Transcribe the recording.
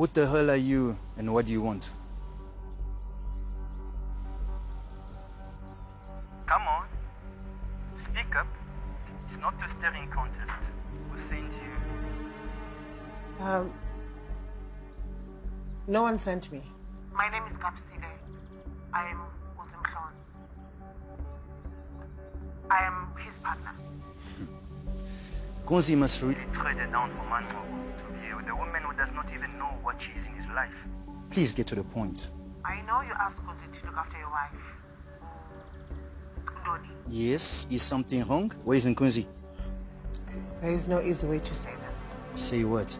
What the hell are you and what do you want? Come on. Speak up. It's not a staring contest. Who sent you? Um, no one sent me. My name is Kapsile. I am Wilson Claus. I am his partner. Nkunzi must re- He traded down for Manmo to be with a woman who does not even know what she is in his life. please get to the point. I know you asked Kozi to look after your wife. Ndoni. Yes, is something wrong? Where is Nkunzi? There is no easy way to say that. Say what?